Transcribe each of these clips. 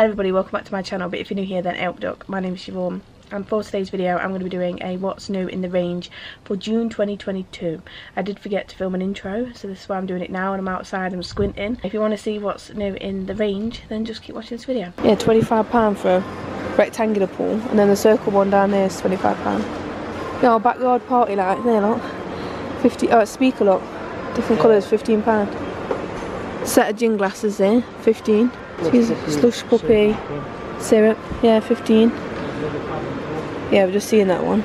Hello everybody, welcome back to my channel, but if you're new here then help duck. My name is Siobhan and for today's video I'm going to be doing a what's new in the range for June 2022. I did forget to film an intro so this is why I'm doing it now and I'm outside I'm squinting. If you want to see what's new in the range then just keep watching this video. Yeah £25 for a rectangular pool and then the circle one down there is £25. Yeah, our backyard party light there look. 50, oh it's speaker look. Different colours, £15. Set of gin glasses there, 15 slush puppy syrup, yeah, 15. Yeah, we're just seeing that one.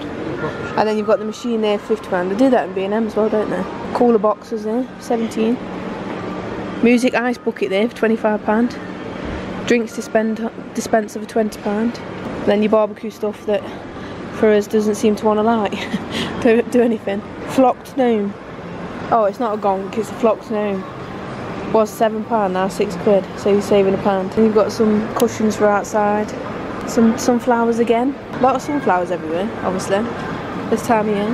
And then you've got the machine there, 50 pound. They do that in B&M as well, don't they? Cooler boxes there, 17. Music ice bucket there for 25 pound. Drinks dispenser for 20 pound. Then your barbecue stuff that for us doesn't seem to want to like don't do anything. Flocked gnome. Oh, it's not a gonk, it's a flocked gnome was seven pound now six quid so you're saving a pound. And you've got some cushions for outside some sunflowers again. A lot of sunflowers everywhere obviously this time of year.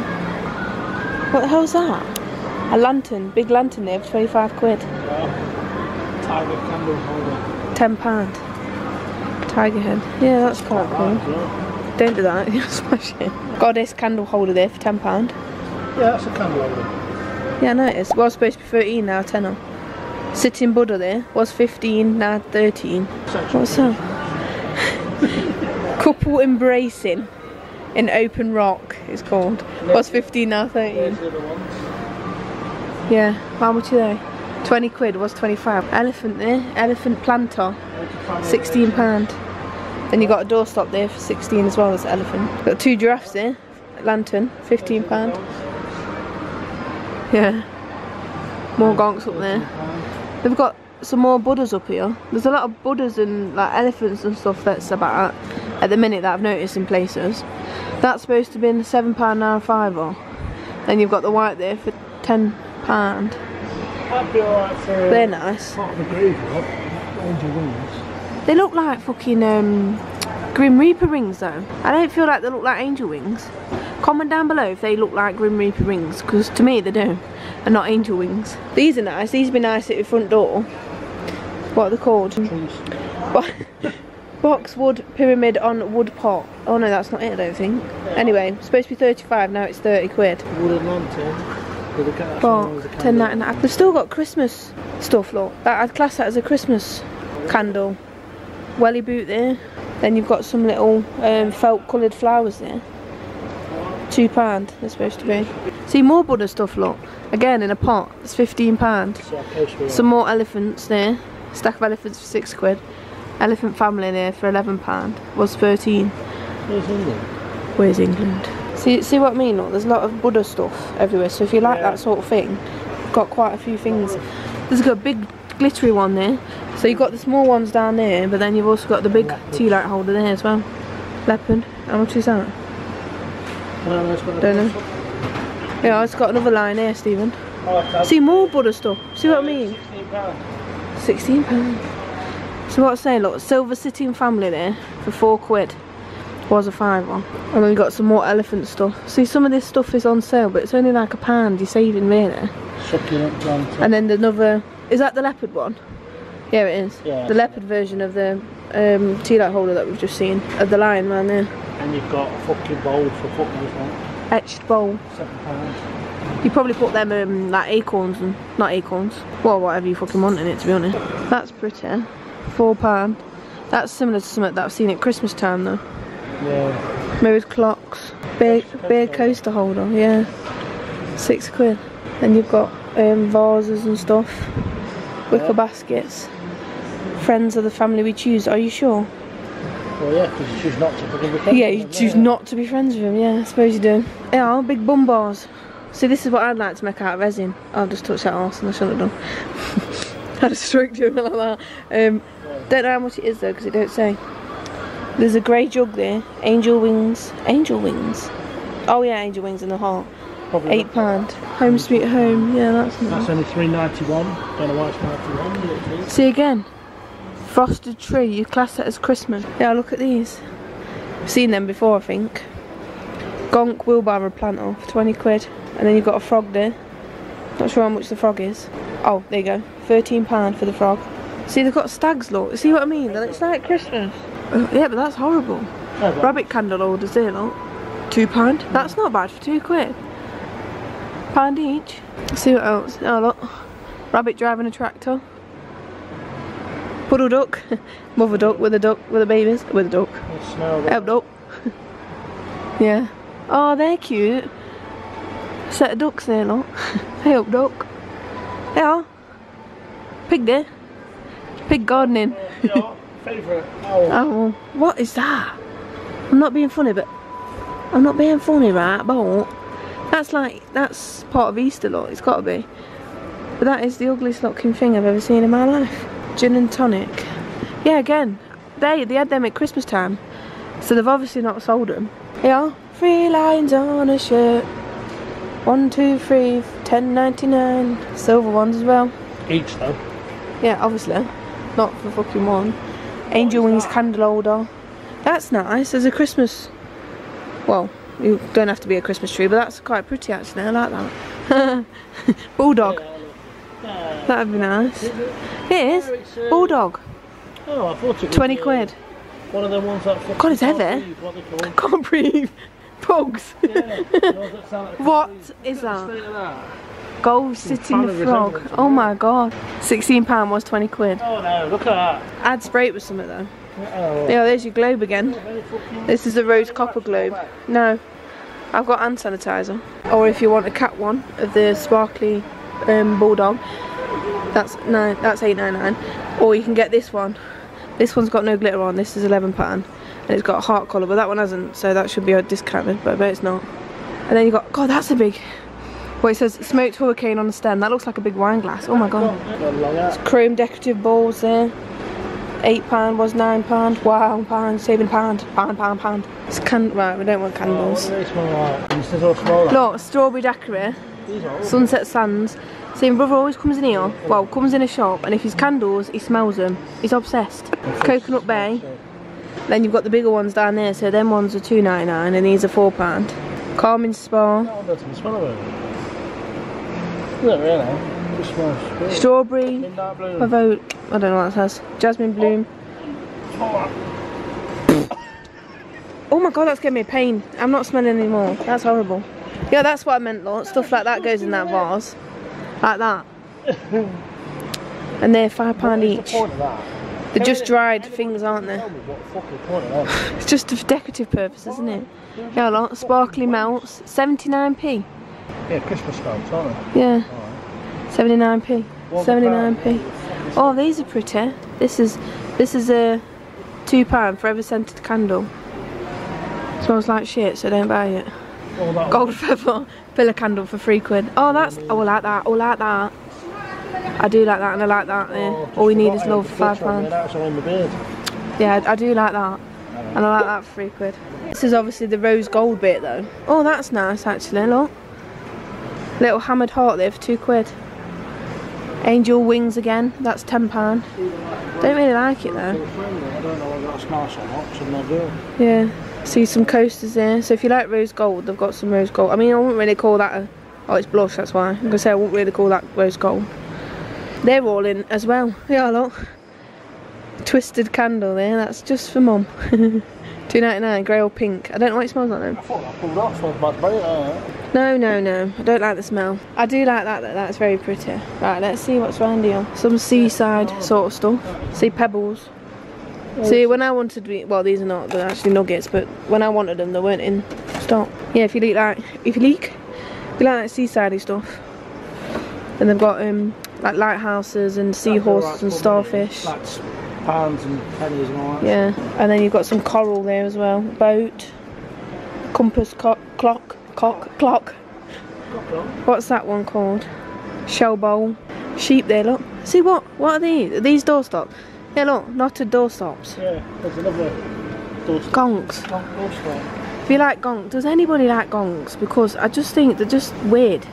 What the hell's that? A lantern big lantern there for 25 quid. Tiger candle holder. 10 pound. Tiger head. Yeah that's quite cool. Don't do that you'll smash it. Goddess candle holder there for 10 pound. Yeah that's a candle holder. Yeah I know it is well supposed to be 13 now 10 Sitting Buddha there was 15, now 13. What's that? Couple embracing in open rock it's called. Was 15, now 13. Yeah, how much are they? 20 quid, was 25. Elephant there, elephant planter, 16 pound. Then you got a doorstop there for 16 as well as elephant. Got two giraffes there, lantern, 15 pound. Yeah. More gonks up there. They've got some more Buddhas up here. There's a lot of Buddhas and like elephants and stuff that's about at the minute that I've noticed in places. That's supposed to be in the seven pound now fiver. Then you've got the white there for ten pound. They're nice. They look like fucking um, Grim Reaper rings though. I don't feel like they look like angel wings. Comment down below if they look like Grim Reaper rings, because to me they do, and not angel wings. These are nice, these would be nice at your front door. What are they called? Boxwood pyramid on wood pot. Oh no, that's not it I don't think. Anyway, supposed to be 35, now it's 30 quid. Wooden lantern. Box, 10 They've still got Christmas stuff, look. That I'd class that as a Christmas candle. Welly boot there. Then you've got some little um, felt coloured flowers there. Two pound they're supposed to be. See more Buddha stuff look. Again in a pot. It's fifteen pound. Some more elephants there. Stack of elephants for six quid. Elephant family there for eleven pound. Was thirteen. Where's England? Where's England? See see what I mean? Look, there's a lot of Buddha stuff everywhere. So if you like yeah. that sort of thing, got quite a few things. There's a big glittery one there. So you've got the small ones down there, but then you've also got the big tea light holder there as well. Leopard. How much is that? Don't know. Yeah, it's got another line here, Stephen. See more Buddha stuff. See what I mean? £16. £16. So what I say, look, silver sitting family there for four quid. Was a fiver. And then we got some more elephant stuff. See, some of this stuff is on sale, but it's only like a pound you're saving really. And then another, is that the leopard one? Yeah, it is. Yeah. The leopard version of the um, tea light holder that we've just seen. Of the lion man there. And you've got a fucking bowl for football as well. Etched bowl. Seven pounds. You probably put them um, like acorns and not acorns. Well, whatever you fucking want in it, to be honest. That's pretty. Four pound. That's similar to something that I've seen at Christmas time though. Yeah. Mirrored clocks. Beer, big coaster holder. Yeah. Six quid. Then you've got um, vases and stuff. Wicker yeah. baskets. Friends of the family we choose. Are you sure? Well, yeah, because you choose not to be friends Yeah, you choose yeah. not to be friends with him, yeah, I suppose you do. Yeah, big bum bars. See, this is what I'd like to make out of resin. I'll just touch that arse and I shouldn't have done. I just stroked him like that. Um, don't know how much it is though, because it don't say. There's a grey jug there. Angel wings. Angel wings? Oh yeah, angel wings in the heart. Probably Eight pound. Home sweet home. Yeah, that's nice. That's only three ninety one. Don't know why it's ninety one. See again. Frosted tree, you class that as Christmas. Yeah, look at these. I've seen them before, I think. Gonk wheelbarrow planter for 20 quid. And then you've got a frog there. Not sure how much the frog is. Oh, there you go. £13 for the frog. See, they've got stags, look. See what I mean? It's like Christmas. Uh, yeah, but that's horrible. Yeah, but- Rabbit candle holders there, look. Two pound. That's not bad for two quid. Pound each. See what else? Oh, look. Rabbit driving a tractor. Puddle duck. Mother duck with a duck with the babies. With a duck. Help duck. yeah. Oh, they're cute. Set of ducks there, look. Help duck. They are. Pig there. Pig gardening. Your favourite owl. Oh, what is that? I'm not being funny, but I'm not being funny, right? But that's like that's part of Easter, look. It's got to be. But that is the ugliest looking thing I've ever seen in my life. Gin and tonic. Yeah, again, they they had them at Christmas time, so they've obviously not sold them. Yeah, three lines on a shirt. One, two, three, ten ninety nine. Silver ones as well. Each though. Yeah, obviously. Not for fucking one. Angel Wings candle holder. That's nice. There's a Christmas. Well, you don't have to be a Christmas tree, but that's quite pretty actually. I like that. Bulldog. That'd be nice. Is it? It is. It's, uh, Bulldog. Oh, I thought it was 20 uh, quid. One of the ones that God, it's heavy. breathe, What they call. Can't breathe. Pugs. Yeah. like What is the that? that. Gold sitting Family frog. Oh my god. £16 was 20 quid. Oh no, look at that. I'd spray it with something though. Oh. Yeah, there's your globe again. This is a rose copper globe. No, I've got hand sanitizer. Or if you want a cat one of the sparkly um, bulldog, that's nine. That's eight nine nine. Or you can get this one. This one's got no glitter on. This is eleven pound, and it's got a heart collar, but that one hasn't. So that should be a discounted, but I bet it's not. And then you got God, that's a big. Well, it says smoked hurricane on the stem. That looks like a big wine glass. Oh my god. Got a long hat. Chrome decorative bowls there. Eight pound was nine pound. Wow, pound saving pound. Pound, pound, pound. It's can right. We don't want Oh, candles. do they smell like? This is all small. like. Look, strawberry daiquiri, sunset sands. See, my brother always comes in here. Well, comes in a shop, and if he's candles, he smells them. He's obsessed. Coconut Bay. Then you've got the bigger ones down there. So them ones are two ninety nine, and these are four pound. Carmen Spa, oh, doesn't smell of it. Is it really? Just smells strawberry, blue. I don't know what that says. Jasmine bloom. Oh my god, that's giving me a pain. I'm not smelling anymore. That's horrible. Yeah, that's what I meant, Lord. Stuff like that goes in that vase. Like that. And they're five pound each. the point of that? They're just dried things, aren't they? tell me What the fucking point of that? It's just for decorative purpose, isn't it? Yeah, a lot. Sparkly melts. 79p. Yeah, Christmas smells, aren't they? Yeah. 79p. 79p. Oh, these are pretty. This is this is a two pound forever scented candle. Smells like shit, so don't buy it. All Gold feather pillar candle for three quid. Oh, that's oh, I like that. Oh, I like that. I do like that, and I like that. Oh, There. just All we need is love for five picture on me, pound. That's all in the beard. Yeah, I, do like that, and I like that for three quid. This is obviously the rose gold bit though. Oh, that's nice actually. Look, little hammered heart there for two quid. Angel wings again. That's ten pound. Don't really like it though. I don't know whether that's nice or not, so I'm. Yeah. See some coasters there. So if you like rose gold, they've got some rose gold. I mean, I wouldn't really call that a. Oh, it's blush. That's why. I'm gonna say I wouldn't really call that rose gold. They're all in as well. Yeah, look. Twisted candle there. That's just for mum. Two ninety nine, grey or pink. I don't know what it smells like though. I thought I pulled off with my brain. No, no, no. I don't like the smell. I do like that. That that's very pretty. Right, let's see what's round here. Some seaside sort of stuff. See pebbles. See, when I wanted well, these are not, they're actually nuggets, but when I wanted them, they weren't in stock. Yeah, if you leak like, if you leak, if you like that seasidey stuff. Then they've got um like lighthouses and seahorses and starfish. Like pounds and pennies and all that. Yeah, and then you've got some coral there as well. Boat, compass, co- clock, cock, clock. What's that one called? Shell bowl. Sheep there, look. See what? What are these? Are these doorstops? Yeah, look, knotted doorstops. Yeah, there's another doorstep. Gongs. Oh, doorstep. If you like gonks, does anybody like gonks? Because I just think they're just weird.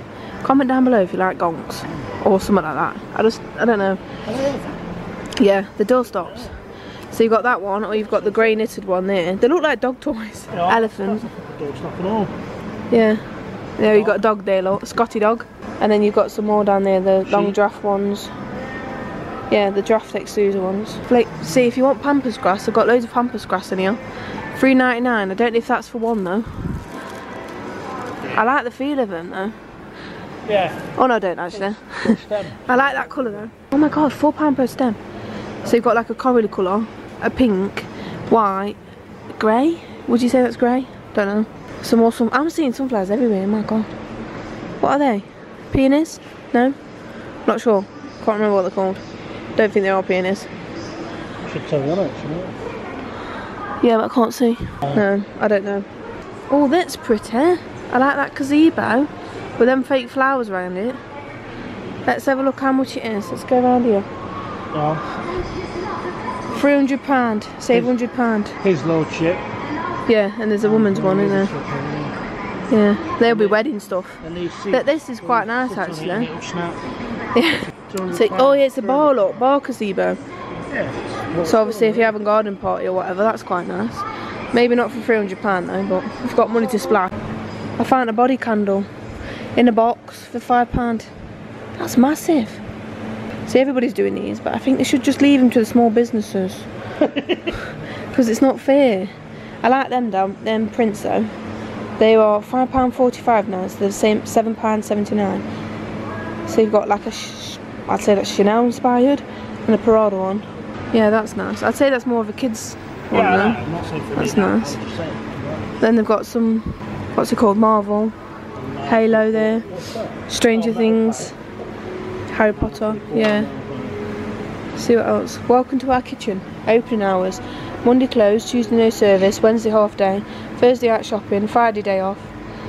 Comment down below if you like gonks or something like that. I just, I don't know. Yeah, the doorstops. So you've got that one, or you've got the grey knitted one there. They look like dog toys. Yeah, Elephant. Doorstep and all. Yeah. There you've got a dog there, look. Scotty dog. And then you've got some more down there, the long draft ones. Yeah, the draft excluder ones. Like, see, if you want pampas grass, I've got loads of pampas grass in here. Three ninety nine. I don't know if that's for one though. I like the feel of them though. Yeah. Oh no, I don't actually. I like that colour though. Oh my god, four pound per stem. So you've got like a coral colour, a pink, white, grey. Would you say that's grey? Don't know. Some more sun. I'm seeing sunflowers everywhere. Oh my god. What are they? Peonies? No. Not sure. Can't remember what they're called. Don't think they are peonies. Should tell you on it, shouldn't it? Yeah, but I can't see. No, I don't know. Oh, that's pretty. I like that gazebo with them fake flowers around it. Let's have a look how much it is. Let's go around here. Yeah. Three hundred pound. Save hundred pound. His lordship. Yeah, and there's a woman's one in there. Yeah, there'll be wedding stuff. But this is quite nice, sit on it, actually. and it'll snap. Yeah. 200 So, oh yeah, it's a bar look, bar gazebo. Yeah. So obviously, if you have a garden party or whatever, that's quite nice. Maybe not for three hundred pound though, but we've got money to splash. I found a body candle in a box for five pound. That's massive. See, everybody's doing these, but I think they should just leave them to the small businesses because it's not fair. I like them down, them prints though. They are five pound forty-five now. So they're the same seven pound seventy-nine. So you've got like a, I'd say that's Chanel inspired, and the Prada one. Yeah, that's nice. I'd say that's more of a kids one Yeah, though. know, I'm not saying for That's me, nice. Then they've got some, what's it called, Marvel, Halo there, Stranger Things, Harry Potter, yeah. See what else. Welcome to our kitchen. Opening hours. Monday closed, Tuesday no service, Wednesday half day, Thursday out shopping, Friday day off,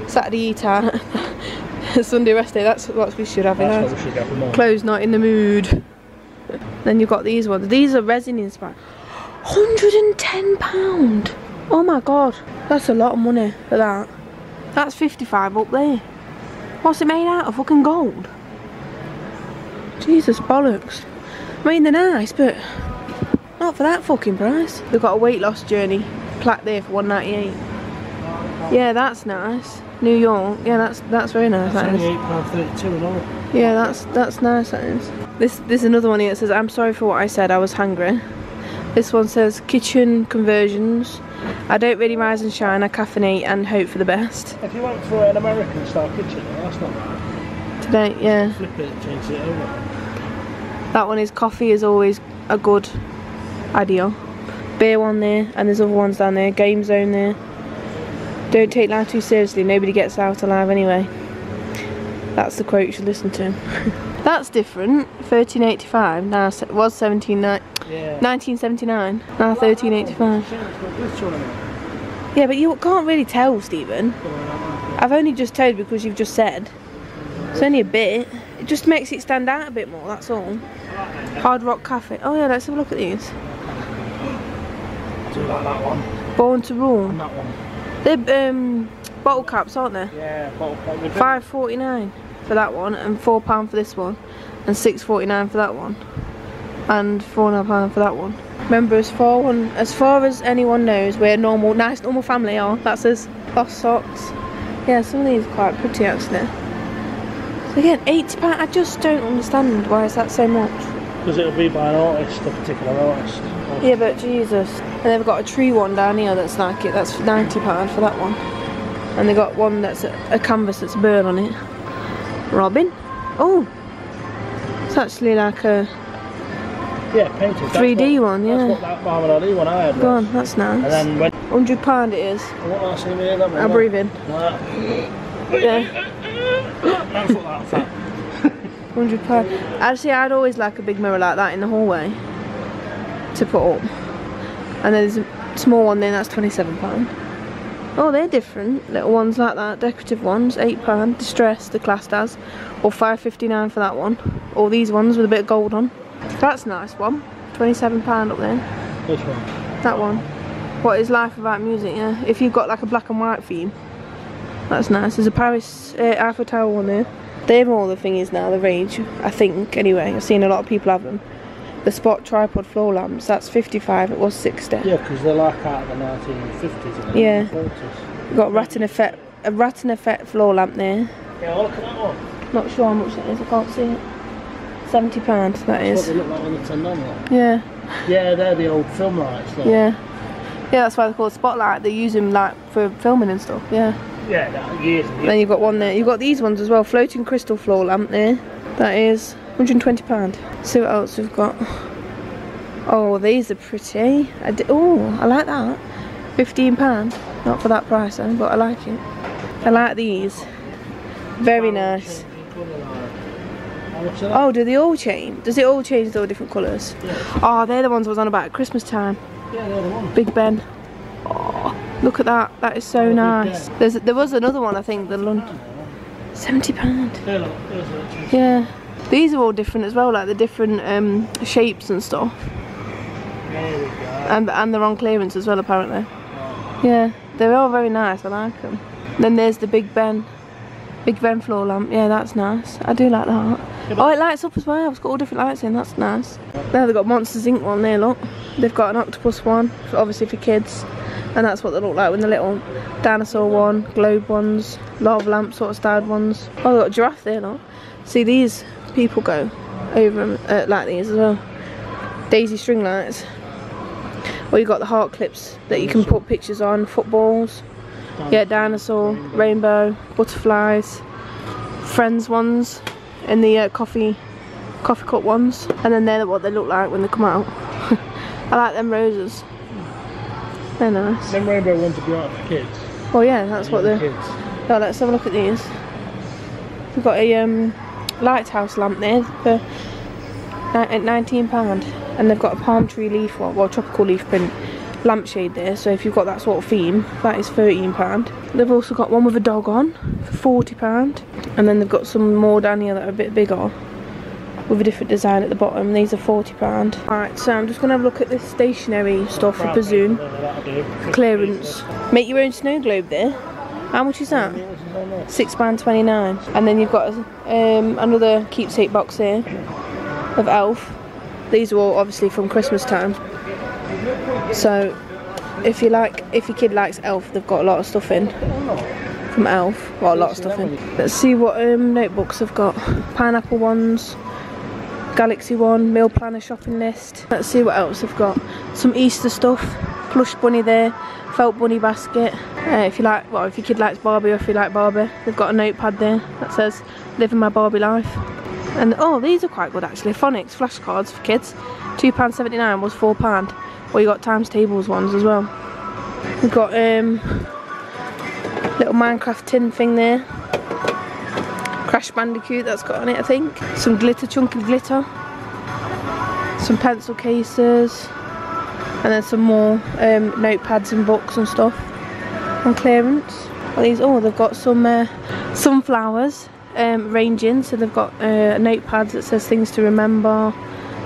Saturday eat out, Sunday rest day. That's what we should have in That's ours. what we should go for. Clothes not in the mood. Then you've got these ones. These are resin inspired. £110. Oh my god. That's a lot of money for that. That's 55 up there. What's it made out of? Fucking gold. Jesus bollocks. I mean they're nice but not for that fucking price. They've got a weight loss journey plaque there for 198. Yeah, that's nice. New York. Yeah, that's that's very nice. That's that is. only £8.32 an hour. Yeah, that's that's nice. That is. This there's another one here that says, "I'm sorry for what I said. I was hungry." This one says, "Kitchen conversions. I don't really rise and shine. I caffeinate and hope for the best." If you went for an American style kitchen, that's not bad. Today, yeah, Flip it, change it over. that one is coffee is always a good idea. Beer one there, and there's other ones down there. Game zone there. Don't take life too seriously. Nobody gets out alive anyway. That's the quote you should listen to. That's different. 1385 now se- was 17 Yeah. 1979 now 1385 Shame it's got glitter on it. yeah but you can't really tell Stephen I've only just told because you've just said it's only a bit it just makes it stand out a bit more that's all Hard Rock Cafe oh yeah let's have a look at these Do like that one. Born to Rule And that one. They're um, bottle caps aren't they Yeah, bottle cap with Five forty nine for that one and four pound for this one and six forty nine for that one and four and a half pound for that one. Remember as far one as far as anyone knows we're normal nice normal family are. That's us boss socks. Yeah, some of these are quite pretty actually. So again, eighty pound I just don't understand why is that so much. Because it'll be by an artist, a particular artist. Yeah but Jesus. And they've got a tree one down here that's like it, that's ninety pound for that one. And they got one that's a, a canvas that's a bird on it. Robin. Oh, it's actually like a Yeah, painted. That's 3D what- one, yeah. That's what that Muhammad Ali one I had go on. That's And nice. then when... Hundred pound it is. What thing we had that one? I'll breathe in. Like Yeah. That's what that fat. hundred pound. Actually, I'd always like a big mirror like that in the hallway to put up. And then there's a small one there that's twenty-seven pound. Oh, they're different. Little ones like that, decorative ones, eight pound. Distressed, the classed as, or five fifty-nine for that one. Or these ones with a bit of gold on. That's a nice one. Twenty-seven pound up there. Which one? That one. What is life without music? Yeah. If you've got like a black and white theme, that's nice. There's a Paris uh, Eiffel Tower one there. They're all the thingies now. The rage, I think. Anyway, I've seen a lot of people have them. The spot tripod floor lamps. That's 55. It was 60. Yeah, because they're like out of the 1950s and Yeah. 40s. Got Rattan effect. A Rattan effect floor lamp there. Yeah, look at that one. Not sure how much that is, I can't see it. Seventy pound. That What is. they look like when they turn on. Like. Yeah. Yeah, they're the old film lights. Like. Yeah. Yeah, that's why they're called spotlight. They use them like for filming and stuff. Yeah. Yeah, that, years years. Then you've got one there. You've got these ones as well. Floating crystal floor lamp there. That is 120 pound. See what else we've got. Oh, these are pretty. I oh, I like that. 15 pound. Not for that price though, but I like it. I like these. Very nice. How much are that? Oh, do they all change? Does it all change to all different colours? Yeah. Oh, they're the ones I was on about at Christmas time. Yeah, they're the ones. Big Ben. Oh, look at that. That is so nice. There's there was another one I think. The London. Seventy pound. They're like, those are just- Yeah. These are all different as well, like the different um, shapes and stuff, There we go. and and they're on clearance as well apparently. Yeah, they're all very nice. I like them. Then there's the Big Ben, Big Ben floor lamp. Yeah, that's nice. I do like that. Oh, it lights up as well. It's got all different lights in. That's nice. There they've got Monsters Inc. one there. Look, they've got an octopus one, obviously for kids, and that's what they look like with the little dinosaur one, globe ones, lava lamp sort of styled ones. Oh, they've got a giraffe there. Look. See these people go over uh, like these as well. Daisy string lights. Or you got the heart clips that you can put pictures on, footballs. Yeah, dinosaur, rainbow, butterflies, friends ones, and the uh, coffee coffee cup ones. And then they're what they look like when they come out. I like them roses. They're nice. Them rainbow ones are bright for kids. Oh yeah, that's what they're. kids. Oh, let's have a look at these. We've got a um, lighthouse lamp there for at nineteen pound, and they've got a palm tree leaf, well, well tropical leaf print lampshade there. So if you've got that sort of theme, that is thirteen pound. They've also got one with a dog on for forty pound, and then they've got some more down here that are a bit bigger. With a different design at the bottom. These are forty pound. Alright, so I'm just gonna have a look at this stationery stuff for Right, Bazoon. Clearance. Make your own snow globe there. How much is that? What's his name there? six pound twenty nine, and then you've got um, another keepsake box here of Elf. These are all obviously from Christmas time. So if you like, if your kid likes Elf, they've got a lot of stuff in from Elf. Well, a lot of stuff in. Let's see what um, notebooks I've got. Pineapple ones, Galaxy one, meal planner shopping list. Let's see what else I've got. Some Easter stuff, plush bunny there, felt bunny basket. Uh, if you like, well, if your kid likes Barbie or if you like Barbie, they've got a notepad there that says "Living my Barbie life." And oh, these are quite good actually. Phonics flashcards for kids. Two pound seventy nine was four pound. Or you got times tables ones as well. We've got um little Minecraft tin thing there. Crash Bandicoot that's got on it I think. Some glitter, chunky glitter. Some pencil cases. And then some more um, notepads and books and stuff on clearance. Are these? Oh, they've got some uh, sunflowers um, ranging. So they've got uh, notepads that says things to remember.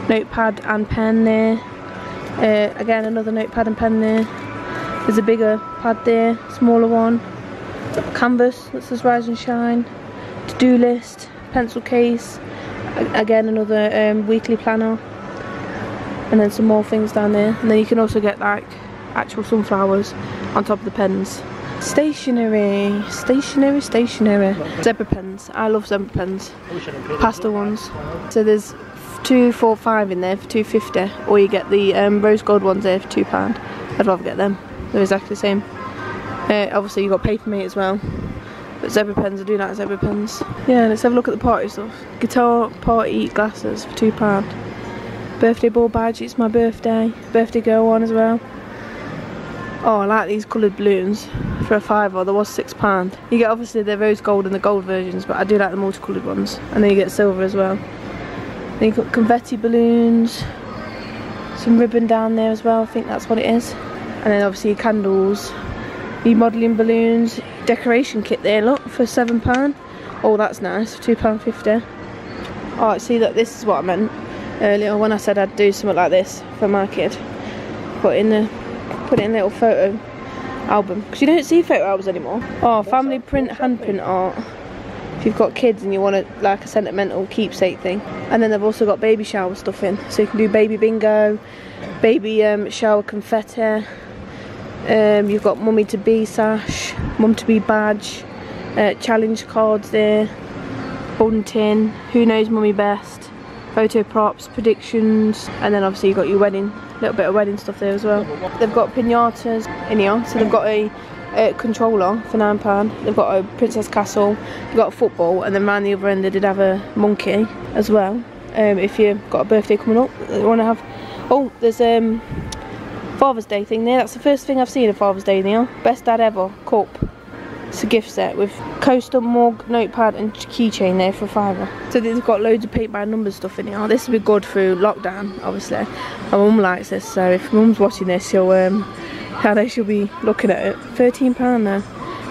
Notepad and pen there. Uh, again, another notepad and pen there. There's a bigger pad there, smaller one. Canvas that says Rise and Shine. To-do list, pencil case. Again, another um, weekly planner. And then some more things down there. And then you can also get like actual sunflowers on top of the pens. Stationery, stationery, stationery. Zebra pens. I love zebra pens. Pastel ones. So there's two, four, five in there for two fifty, or you get the um, rose gold ones there for two pound. I'd rather get them. They're exactly the same. Uh, obviously you got paper mate as well. But zebra pens, I do like zebra pens. Yeah, let's have a look at the party stuff. Guitar party glasses for two pound. Birthday ball badge, it's my birthday. Birthday girl one as well. Oh, I like these coloured balloons for a fiver. There was six pound. You get obviously the rose gold and the gold versions, but I do like the multicoloured ones. And then you get silver as well. Then you've got confetti balloons, some ribbon down there as well. I think that's what it is. And then obviously candles, modelling balloons, decoration kit there. Look for seven pound. Oh, that's nice. Two pound fifty. Oh, see that this is what I meant earlier when I said I'd do something like this for my kid. Put in the put in a little photo album because you don't see photo albums anymore. Oh, family print, handprint art. If you've got kids and you want it like a sentimental keepsake thing, and then they've also got baby shower stuff in, so you can do baby bingo, baby um, shower confetti. Um, you've got mummy to be sash, mum to be badge, uh, challenge cards there, bunting, who knows mummy best, photo props, predictions, and then obviously you've got your wedding, little bit of wedding stuff there as well. They've got pinatas in here, so they've got a, a controller for £9, they've got a Princess Castle, they've got a football, and then around the other end they did have a monkey as well. Um, if you've got a birthday coming up, you want to have, oh, there's um Father's Day thing there. That's the first thing I've seen of Father's Day there. Best dad ever Corp. It's a gift set with coaster, mug, notepad and keychain there for fiver. So they've got loads of paint by numbers stuff in here. This will be good through lockdown, obviously. My mum likes this, so if mum's watching this, she'll, um, I know she'll be looking at it. £13 now.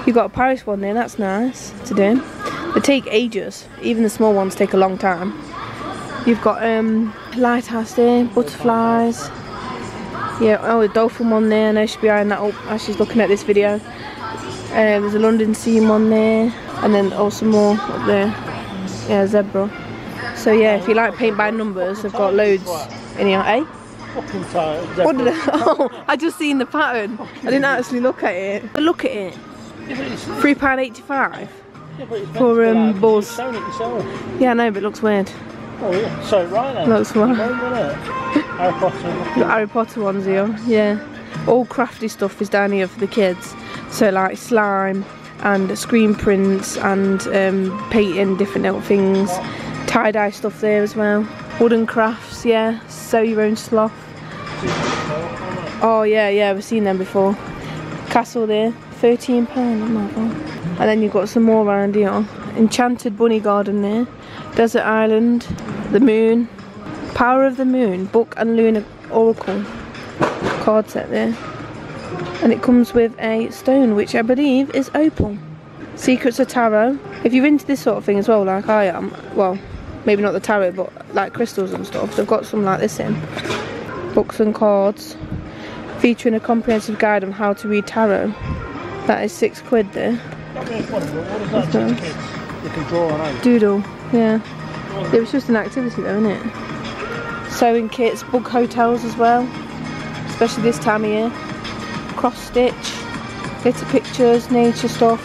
You've got a Paris one there, that's nice to do. They take ages. Even the small ones take a long time. You've got um, lighthouse there, butterflies. Yeah, oh, a dolphin one there. I know she'll be eyeing that up as she's looking at this video. Uh, there's a London scene one there, and then also more up there. Yeah, zebra. So yeah, if you like paint by numbers, they've got loads in here, eh? Fucking tired. What did I, oh, I just seen the pattern. I didn't actually look at it. But look at it. Three pound eighty-five. for, um, Buzz. Sewn it yourself. Yeah, I know, but it looks weird. Oh yeah. So right then. Looks weird. Harry Potter. The Harry Potter ones here, yeah. All crafty stuff is down here for the kids. So like slime and screen prints and um, painting different little things. Tie-dye stuff there as well. Wooden crafts, yeah. Sew your own sloth. Oh yeah, yeah, we've seen them before. Castle there, £13, oh my god. And then you've got some more around here. Enchanted Bunny Garden there. Desert Island, the moon, Power of the Moon, Book and Lunar Oracle card set there. And it comes with a stone, which I believe is opal. Secrets of Tarot. If you're into this sort of thing as well, like I am, well, maybe not the tarot, but like crystals and stuff, they've got some like this in. Books and cards. Featuring a comprehensive guide on how to read tarot. That is six quid there. Not being funny, but what does that do to kids? You can draw on. Doodle, yeah. It was just an activity though, wasn't it? Sewing kits, book hotels as well. Especially this time of year. Cross stitch, glitter pictures, nature stuff.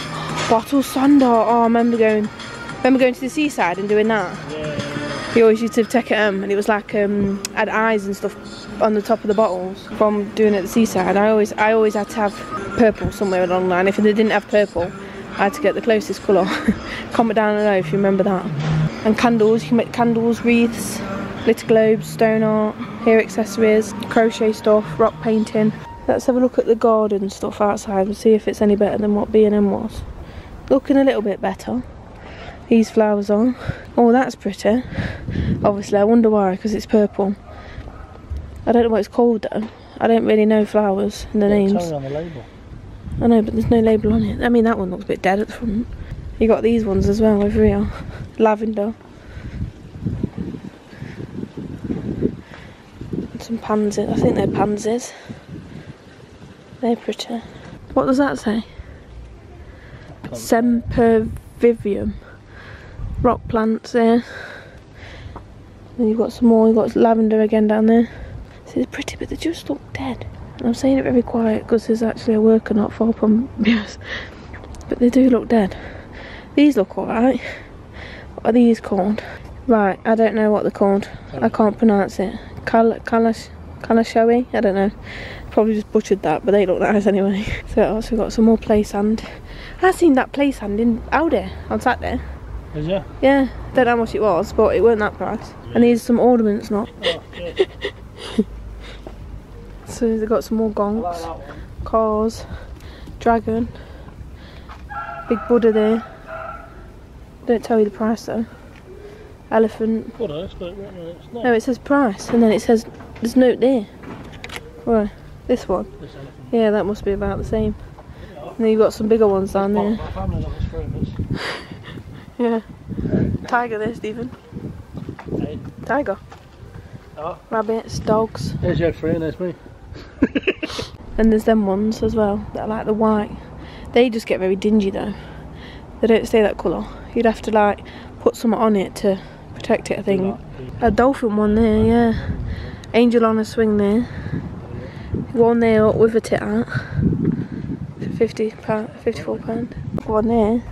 Bottle sander. Oh, I remember going remember going to the seaside and doing that. Yeah. We always used to take it home and it was like um had eyes and stuff on the top of the bottles from doing it at the seaside. I always I always had to have purple somewhere along the line. If they didn't have purple, I had to get the closest colour. Comment down below if you remember that. And candles, you can make candles, wreaths, glitter globes, stone art, hair accessories, crochet stuff, rock painting. Let's have a look at the garden stuff outside and see if it's any better than what B&M was. Looking a little bit better. These flowers are. Oh, that's pretty. Obviously, I wonder why, because it's purple. I don't know what it's called though. I don't really know flowers and the names. Tell me on the label. I know, but there's no label on it. I mean, that one looks a bit dead at the front. You got these ones as well over here. Lavender. And some pansies. I think they're pansies. They're pretty. What does that say? Sempervivum. Rock plants there. Then you've got some more. You've got lavender again down there. So it's pretty, but they just look dead. I'm saying it very quiet because there's actually a worker not far from yes. But they do look dead. These look alright. What are these called? Right, I don't know what they're called. I can't pronounce it. Kal Kalash Kalashowi? I don't know. Probably just butchered that, but they look nice anyway. So I also got some more play sand. I seen that play sand in Aldi on Saturday. Is ya? Yeah, don't know how much it was, but it weren't that price. And these are some ornaments, not. Oh. So they've got some more I like gongs, cars, dragon, big Buddha there. Don't tell you the price though. Elephant. But it's not. No, it says price, and then it says there's note there. Right, this one. This elephant. Yeah, that must be about the same. And then you've got some bigger ones down there. My family love this famous. Yeah. Tiger there, Stephen. Hey. Tiger. Oh. Rabbits, dogs. There's your friend, there's me. And there's them ones as well that are like the white. They just get very dingy though. They don't stay that colour. You'd have to like put something on it to protect it I think. A dolphin one there, yeah. Angel on a swing there. One there with a tit. For 50 pound, 54 pound. One there.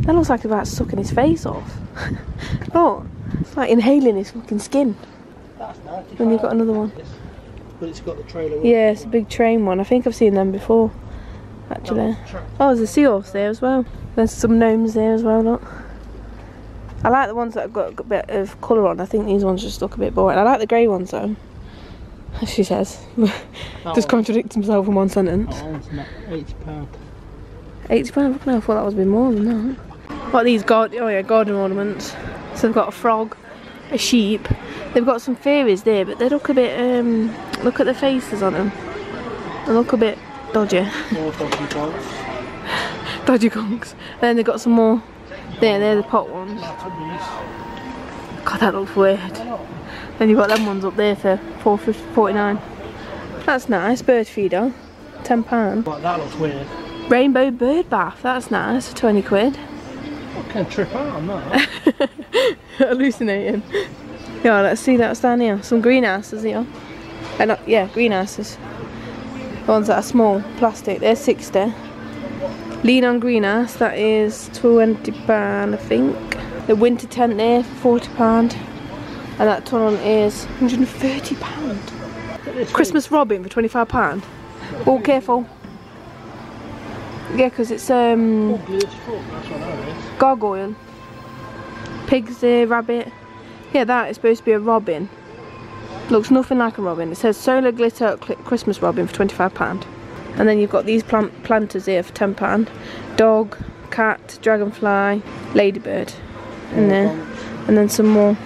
That looks like about sucking his face off. Look, oh, It's like inhaling his fucking skin. That's 95. And you've got another one. But it's got the trailer. Yeah, it's a big train one. I think I've seen them before. Actually. Oh, there's a seahorse there as well. There's some gnomes there as well, look. I like the ones that have got a bit of colour on. I think these ones just look a bit boring. I like the grey ones though. She says. just contradicts himself in one sentence. That one's not 80 pound. Eighty pound. Fucking I thought that was a bit more than that. What are these garden? Oh yeah, garden ornaments. So they've got a frog, a sheep. They've got some fairies there, but they look a bit. Um, look at the faces on them. They look a bit dodgy. Dodgy gonks. And then they've got some more. There, they're the pot ones. God, that looks weird. Then you've got them ones up there for 4.49. That's nice. Bird feeder, ten pound. But that looks weird. Rainbow bird bath. That's nice. Twenty quid. I can trip out on that. Hallucinating. Yeah, let's see that's down here. Some greenhouses here. Uh, not, yeah, greenhouses. The ones that are small, plastic, they're 60. Lean on greenhouse, that is £20, I think. The winter tent there for £40. And that tunnel is £130. Christmas robin for £25. Oh, careful. Yeah, because it's um gargoyle. Pigs there, rabbit. Yeah, that is supposed to be a robin. Looks nothing like a robin. It says solar glitter Christmas robin for £25. And then you've got these plant planters here for £10. Dog, cat, dragonfly, ladybird. In there. And then some more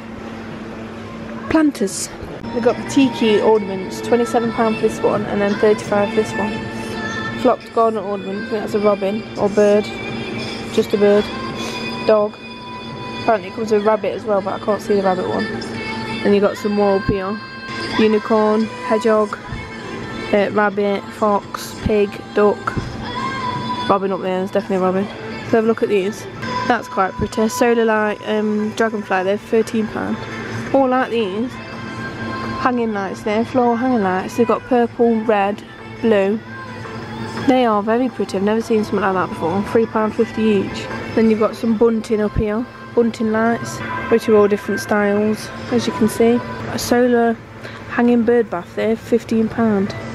planters. We've got the tiki ornaments, £27 for this one and then 35 for this one. flopped garden ornament, I think that's a robin or bird. Just a bird. Dog. Apparently it comes with a rabbit as well, but I can't see the rabbit one. Then you've got some more up here. Unicorn, hedgehog, uh, rabbit, fox, pig, duck. Robin up there, there's definitely robin. So have a look at these. That's quite pretty. Solar light, um, dragonfly, they're £13. All like these. Hanging lights there, floor hanging lights. They've got purple, red, blue. They are very pretty. I've never seen something like that before. £3.50 each. Then you've got some bunting up here. Bunting lights, which are all different styles, as you can see. A solar hanging bird bath there, £15.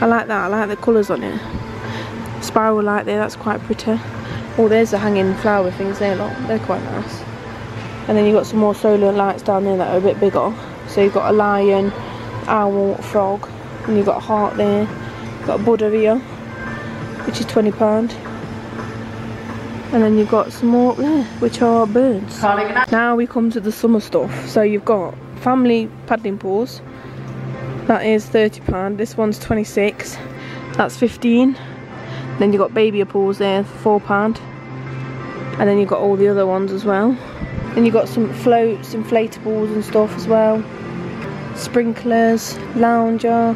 I like that. I like the colours on it. Spiral light there, that's quite pretty. Oh, there's the hanging flower things there, look. They're quite nice. And then you've got some more solar lights down there that are a bit bigger. So you've got a lion, owl, frog, and you've got a heart there. You've got a Buddha here, which is £20. And then you've got some more up there, which are birds. Now we come to the summer stuff. So you've got family paddling pools. That is £30. This one's 26 That's 15 Then you've got baby pools there for £4. And then you've got all the other ones as well. Then you've got some floats, inflatables and stuff as well. Sprinklers, lounger,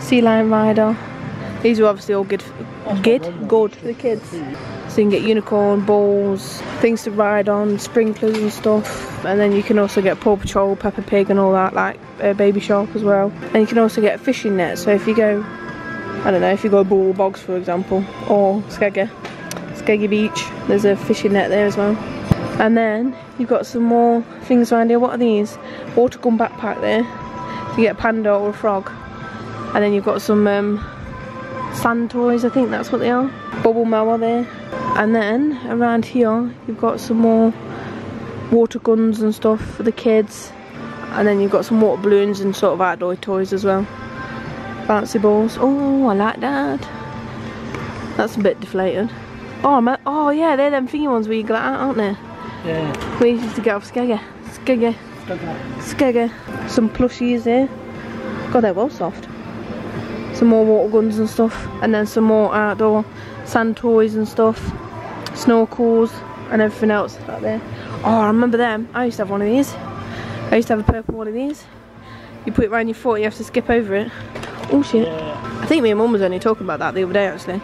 sea lion rider. These are obviously all good, good, good for the kids. So you can get unicorn, balls, things to ride on, sprinklers and stuff. And then you can also get Paw Patrol, Peppa Pig and all that, like uh, Baby Shark as well. And you can also get fishing net. So if you go, I don't know, if you go Ball Bogs for example, or Skeggy, Skeggy Beach, there's a fishing net there as well. And then you've got some more things around here. What are these? Water gun backpack there. You get a panda or a frog. And then you've got some um, sand toys, I think that's what they are. Bubble mower there. And then around here you've got some more water guns and stuff for the kids. And then you've got some water balloons and sort of outdoor toys as well. Bouncy balls. Oh, I like that. That's a bit deflated. Oh, man. oh yeah, they're them thingy ones where you get out, aren't they? Yeah. We used to get off Skeggy. Skeggy. Skeggy. Some plushies here. God, they're well soft. Some more water guns and stuff. And then some more outdoor sand toys and stuff. Snorkels and everything else out there. Oh, I remember them. I used to have one of these. I used to have a purple one of these. You put it around your foot, you have to skip over it. Oh shit. Yeah. I think me and mum was only talking about that the other day actually.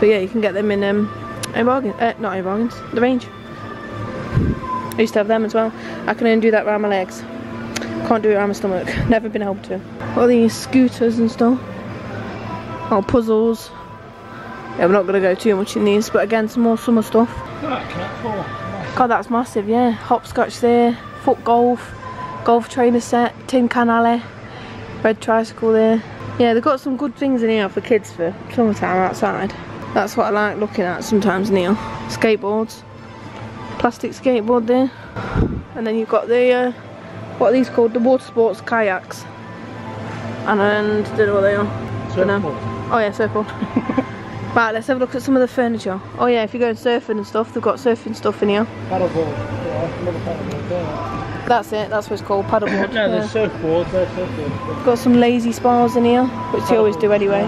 But yeah, you can get them in um, a bargain. Uh, not a bargains, the range. I used to have them as well. I can only do that around my legs. Can't do it around my stomach. Never been able to. All these scooters and stuff. Oh, puzzles. Yeah, we're not going to go too much in these, but again, some more summer stuff. That. God, that's massive, yeah. Hopscotch there, foot golf, golf trainer set, tin can alley, red tricycle there. Yeah, they've got some good things in here for kids for summertime outside. That's what I like looking at sometimes, Neil. Skateboards. Plastic skateboard there. And then you've got the, uh, what are these called? The water sports kayaks. And, and don't know what they are. Surfboard. Oh yeah, surfboard. right, let's have a look at some of the furniture. Oh yeah, if you're going surfing and stuff, they've got surfing stuff in here. Paddleboard. Yeah, another paddleboard there. That's it, that's what it's called, paddleboard. No, yeah. there's surfboards, there's surfboards. Got some Lay-Z-Spas in here, which they always do anyway.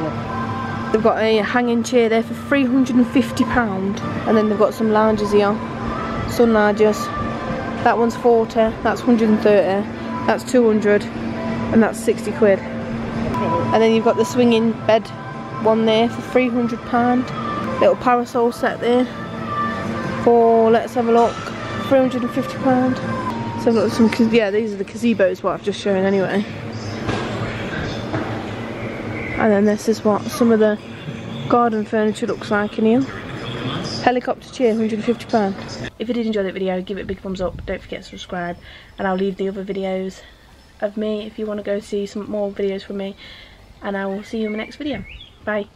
They've got a hanging chair there for £350 and then they've got some lounges here, sun lounges. That one's 40, that's 130, that's 200 and that's 60 quid. And then you've got the swinging bed one there for £300. Little parasol set there for, let's have a look, £350. Let's have a look at some, yeah these are the gazebos what I've just shown anyway. And then this is what some of the garden furniture looks like in here. Helicopter chair, £150. If you did enjoy that video, give it a big thumbs up. Don't forget to subscribe. And I'll leave the other videos of me if you want to go see some more videos from me. And I will see you in the next video. Bye.